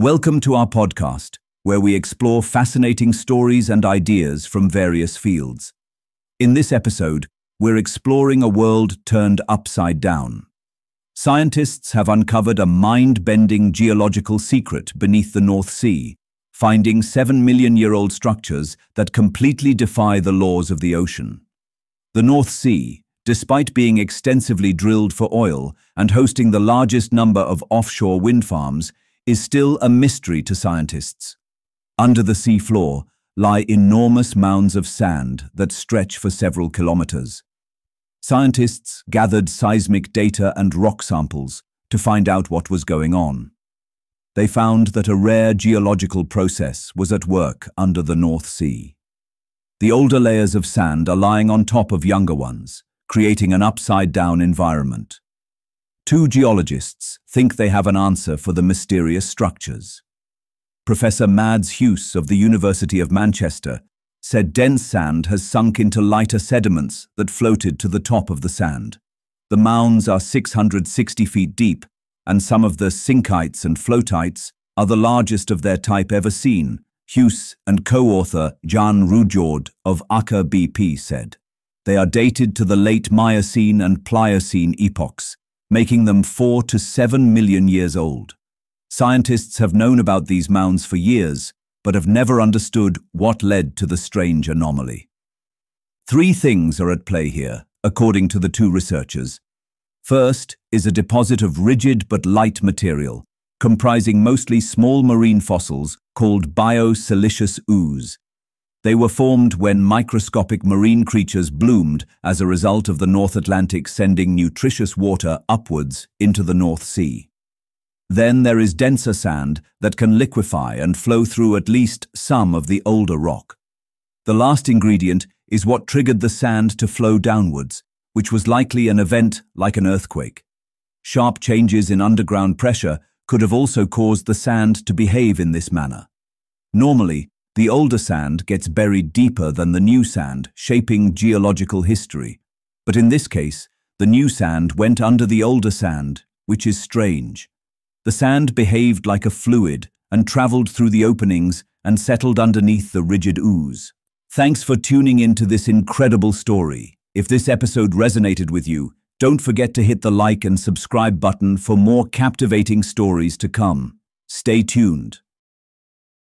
Welcome to our podcast, where we explore fascinating stories and ideas from various fields. In this episode, we're exploring a world turned upside down. Scientists have uncovered a mind-bending geological secret beneath the North Sea, finding seven million-year-old structures that completely defy the laws of the ocean. The North Sea, despite being extensively drilled for oil and hosting the largest number of offshore wind farms, is still a mystery to scientists. Under the sea floor lie enormous mounds of sand that stretch for several kilometers. Scientists gathered seismic data and rock samples to find out what was going on. They found that a rare geological process was at work under the North Sea. The older layers of sand are lying on top of younger ones, creating an upside-down environment. Two geologists think they have an answer for the mysterious structures. Professor Mads Huus of the University of Manchester said dense sand has sunk into lighter sediments that floated to the top of the sand. The mounds are 660 feet deep, and some of the sinkites and floatites are the largest of their type ever seen, Huus and co-author Jan Rudjord of Aker BP said. They are dated to the late Miocene and Pliocene epochs, making them four to seven million years old. Scientists have known about these mounds for years, but have never understood what led to the strange anomaly. Three things are at play here, according to the two researchers. First is a deposit of rigid but light material, comprising mostly small marine fossils called biosiliceous ooze, they were formed when microscopic marine creatures bloomed as a result of the North Atlantic sending nutritious water upwards into the North Sea. Then there is denser sand that can liquefy and flow through at least some of the older rock. The last ingredient is what triggered the sand to flow downwards, which was likely an event like an earthquake. Sharp changes in underground pressure could have also caused the sand to behave in this manner. Normally, the older sand gets buried deeper than the new sand, shaping geological history. But in this case, the new sand went under the older sand, which is strange. The sand behaved like a fluid and traveled through the openings and settled underneath the rigid ooze. Thanks for tuning in to this incredible story. If this episode resonated with you, don't forget to hit the like and subscribe button for more captivating stories to come. Stay tuned.